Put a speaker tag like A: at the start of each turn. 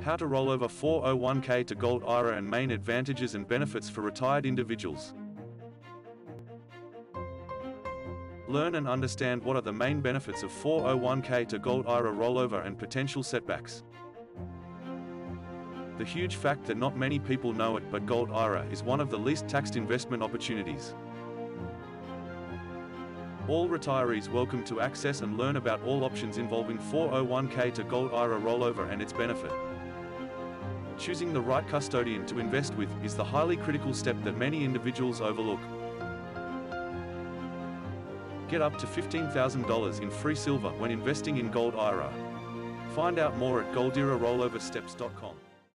A: How to roll over 401k to Gold IRA and main advantages and benefits for retired individuals. Learn and understand what are the main benefits of 401k to Gold IRA rollover and potential setbacks. The huge fact that not many people know it but Gold IRA is one of the least taxed investment opportunities. All retirees welcome to access and learn about all options involving 401k to Gold IRA rollover and its benefit. Choosing the right custodian to invest with is the highly critical step that many individuals overlook. Get up to $15,000 in free silver when investing in Gold IRA. Find out more at goldirarolloversteps.com.